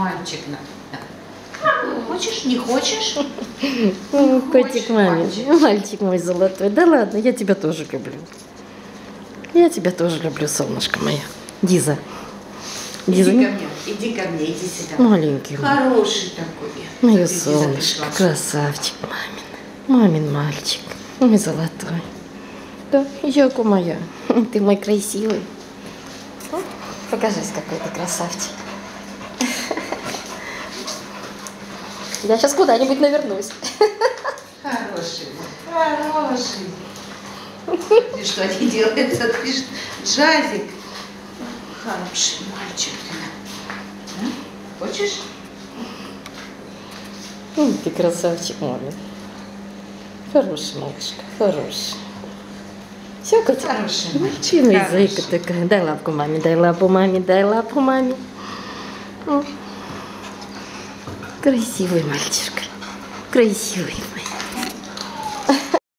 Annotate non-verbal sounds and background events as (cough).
мальчик. Хочешь, не хочешь? (laughs) Ну, Котик маме. мальчик? (laughs) Мальчик мой золотой. Да ладно, я тебя тоже люблю. Я тебя тоже люблю, солнышко мое. Диза. Диза, Иди ко мне, иди ко мне, иди сюда. маленький мой. Хороший такой. Мое солнышко, красавчик мамин. Мамин мальчик. Мой золотой. Да, Яку моя. (laughs) Ты мой красивый. Покажись, какой ты красавчик. Я сейчас куда-нибудь навернусь. Хороший, хороший. Ты что они делают? Смотри, Джазик. Хороший мальчик ты. М? Хочешь? М, Ты красавчик, мамин. Хороший малышка, хороший. Все, Котик? Хороший Ну, мальчик. Чина зайка такая. Дай лапку маме, дай лапу маме, дай лапу маме. Красивый мальчишка. Красивый мой.